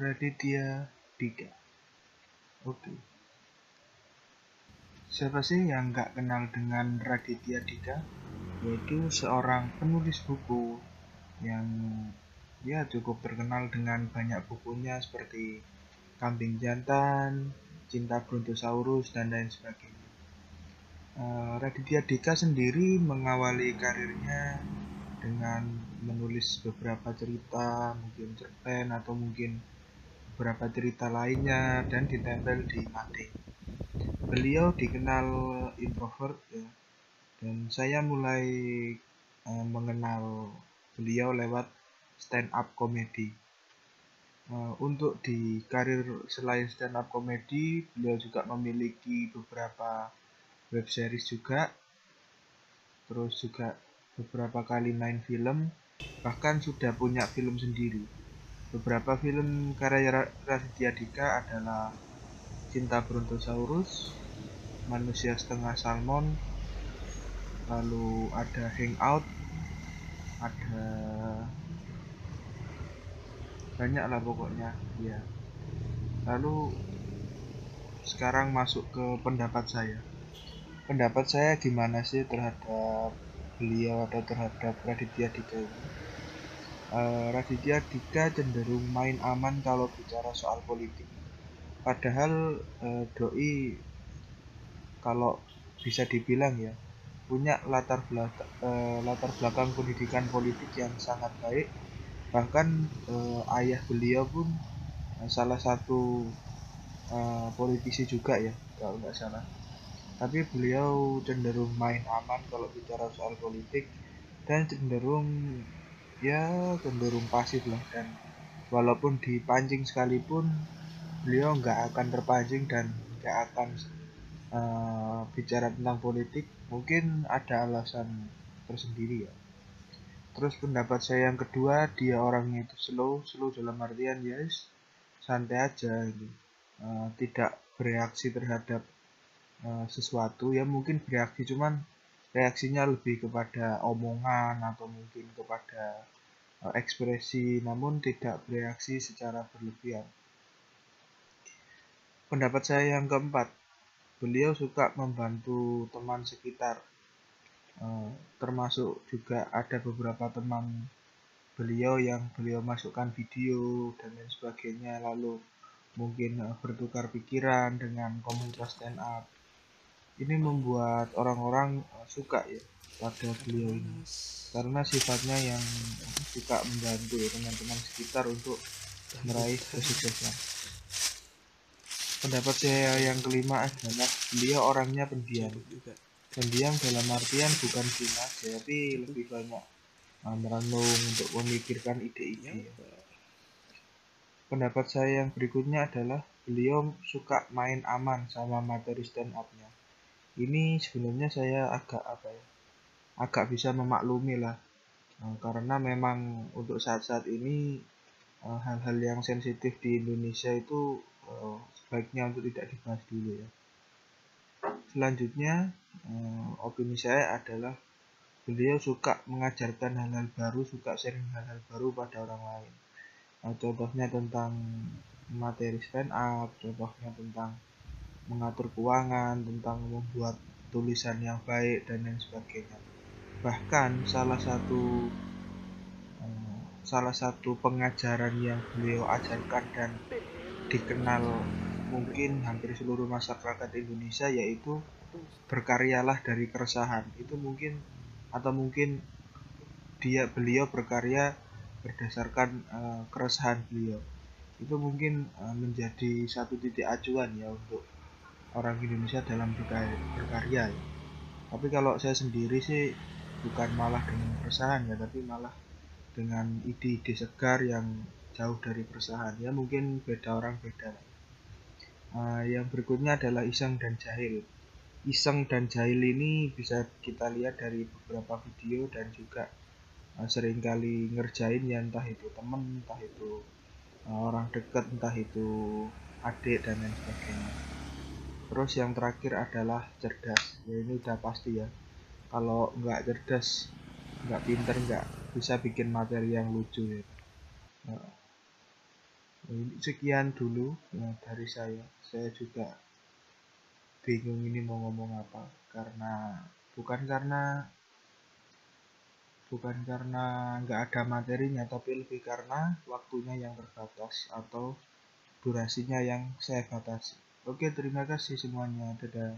Raditya Dika. Oke. Siapa sih yang nggak kenal dengan Raditya Dika? Yaitu seorang penulis buku yang ya cukup terkenal dengan banyak bukunya seperti Kambing Jantan, Cinta Brontosaurus, dan lain sebagainya. Uh, Raditya Dika sendiri mengawali karirnya dengan menulis beberapa cerita, mungkin cerpen atau mungkin beberapa cerita lainnya dan ditempel di mati. Beliau dikenal introvert ya, dan saya mulai uh, mengenal beliau lewat stand up comedy. Uh, untuk di karir selain stand up comedy, beliau juga memiliki beberapa web series juga, terus juga beberapa kali main film, bahkan sudah punya film sendiri. Beberapa film karya Raditya Dika adalah Cinta Brontosaurus, Manusia Setengah Salmon, lalu ada Hangout, ada banyak lah pokoknya ya. Lalu sekarang masuk ke pendapat saya. Pendapat saya gimana sih terhadap beliau atau terhadap Raditya Dika ini uh, Raditya Dika cenderung main aman kalau bicara soal politik. Padahal uh, doi kalau bisa dibilang ya punya latar belakang uh, latar belakang pendidikan politik yang sangat baik. Bahkan uh, ayah beliau pun uh, salah satu uh, politisi juga ya kalau nggak salah. Tapi beliau cenderung main aman kalau bicara soal politik dan cenderung ya cenderung pasif lah dan walaupun dipancing sekalipun beliau nggak akan terpancing dan nggak akan uh, bicara tentang politik mungkin ada alasan tersendiri ya. Terus pendapat saya yang kedua dia orangnya itu slow slow dalam artian yes santai aja gitu. Uh, tidak bereaksi terhadap uh, sesuatu. Ya mungkin bereaksi cuman reaksinya lebih kepada omongan atau mungkin kepada uh, ekspresi namun tidak bereaksi secara berlebihan. Pendapat saya yang keempat beliau suka membantu teman sekitar uh, termasuk juga ada beberapa teman beliau yang beliau masukkan video dan lain sebagainya lalu mungkin uh, bertukar pikiran dengan komunitas stand up ini membuat orang-orang uh, suka ya pada beliau ini karena sifatnya yang suka membantu teman-teman sekitar untuk meraih kesuksesan. Pendapat saya yang kelima adalah beliau orangnya pendiam. Pendiam dalam artian bukan aja, tapi lebih banyak merenung untuk memikirkan ide-ide. Pendapat saya yang berikutnya adalah beliau suka main aman sama materi stand up-nya ini sebenarnya saya agak apa ya agak bisa memaklumi lah. Uh, karena memang untuk saat-saat ini eh, hal-hal yang sensitif di Indonesia itu uh, sebaiknya untuk tidak dibahas dulu ya. Selanjutnya opini saya adalah beliau suka mengajarkan hal-hal baru suka sharing hal-hal baru pada orang lain. Uh, contohnya tentang materi stand up contohnya tentang mengatur keuangan, tentang membuat tulisan yang baik dan lain sebagainya. Bahkan salah satu eh, salah satu pengajaran yang beliau ajarkan dan dikenal mungkin hampir seluruh masyarakat Indonesia yaitu berkaryalah dari keresahan. Itu mungkin atau mungkin dia beliau berkarya berdasarkan uh, keresahan beliau. Itu mungkin uh, menjadi satu titik acuan ya untuk orang Indonesia dalam berkarya ya. Tapi kalau saya sendiri sih bukan malah dengan keresahan ya, tapi malah dengan ide-ide segar yang jauh dari keresahan ya mungkin beda orang beda. Uh, yang berikutnya adalah iseng dan jahil. Iseng dan jahil ini bisa kita lihat dari beberapa video dan juga uh, sering kali ngerjain ya entah itu temen, entah itu uh, orang dekat, entah itu adik dan lain sebagainya terus yang terakhir adalah cerdas. Ya ini udah pasti ya. Kalau nggak cerdas nggak pinter nggak bisa bikin materi yang lucu ya. Nah, sekian dulu ya, dari saya. Saya juga bingung ini mau ngomong apa. Karena bukan karena bukan karena nggak ada materinya tapi lebih karena waktunya yang terbatas atau durasinya yang saya batasi oke terima kasih semuanya. Dadah